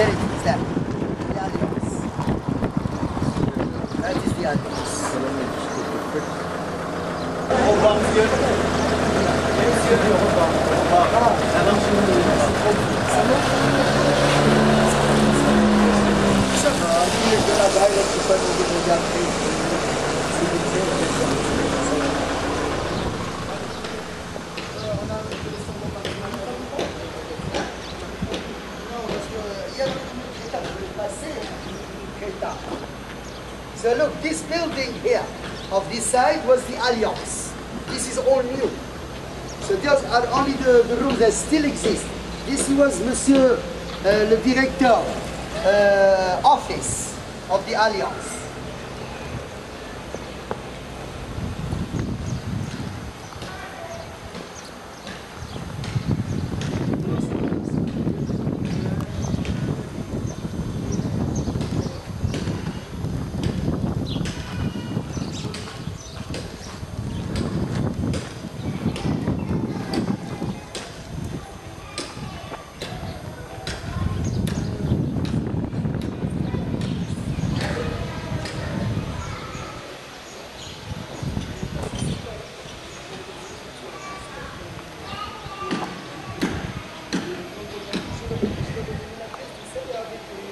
Evet güzel. Yarıyoruz. Herkes yarıyoruz. Obamız gördü mü? Hepsi görüyor obamız. Obamız. Selam şimdi. Selam. Bir göre gayret tutan olduğunu yapmayız. So look, this building here of this side was the Alliance. This is all new. So those are only the, the rooms that still exist. This was Monsieur uh, le Directeur uh, office of the Alliance.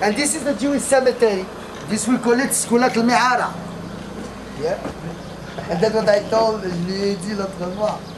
And this is the Jewish cemetery. This we call it Skulat al-Mi'ara. Yeah. And that's what I told, fois.